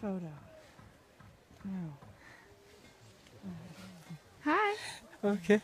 photo. No. Hi. Okay.